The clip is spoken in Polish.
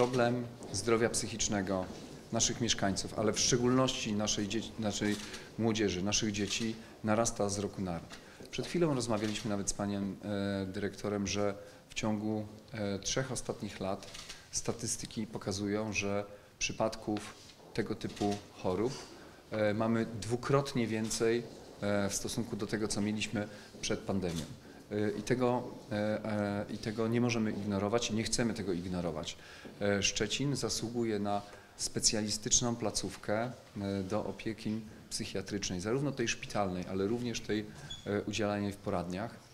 problem zdrowia psychicznego naszych mieszkańców, ale w szczególności naszej, dzieci, naszej młodzieży, naszych dzieci narasta z roku na rok. Przed chwilą rozmawialiśmy nawet z panem dyrektorem, że w ciągu e, trzech ostatnich lat statystyki pokazują, że przypadków tego typu chorób e, mamy dwukrotnie więcej e, w stosunku do tego, co mieliśmy przed pandemią. E, I tego, e, e, I tego nie możemy ignorować i nie chcemy tego ignorować. Szczecin zasługuje na specjalistyczną placówkę do opieki psychiatrycznej, zarówno tej szpitalnej, ale również tej udzielanej w poradniach.